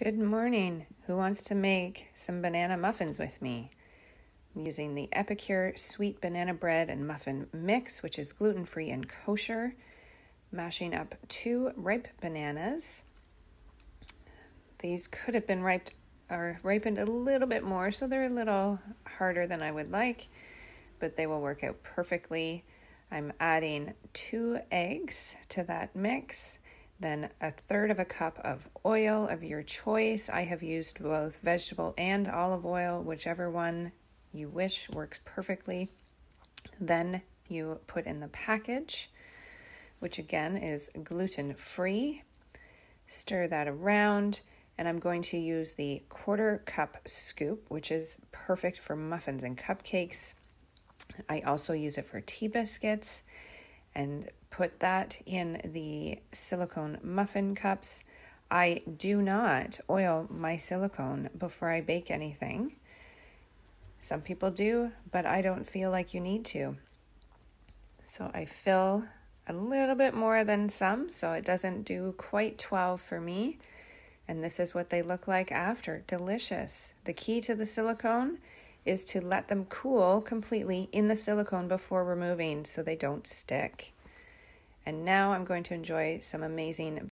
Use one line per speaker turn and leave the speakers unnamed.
Good morning. Who wants to make some banana muffins with me? I'm using the Epicure sweet banana bread and muffin mix, which is gluten free and kosher. Mashing up two ripe bananas. These could have been ripe or ripened a little bit more, so they're a little harder than I would like, but they will work out perfectly. I'm adding two eggs to that mix then a third of a cup of oil of your choice. I have used both vegetable and olive oil, whichever one you wish works perfectly. Then you put in the package, which again is gluten free. Stir that around, and I'm going to use the quarter cup scoop, which is perfect for muffins and cupcakes. I also use it for tea biscuits and put that in the silicone muffin cups. I do not oil my silicone before I bake anything. Some people do, but I don't feel like you need to. So I fill a little bit more than some, so it doesn't do quite 12 for me. And this is what they look like after. Delicious. The key to the silicone is to let them cool completely in the silicone before removing so they don't stick. And now I'm going to enjoy some amazing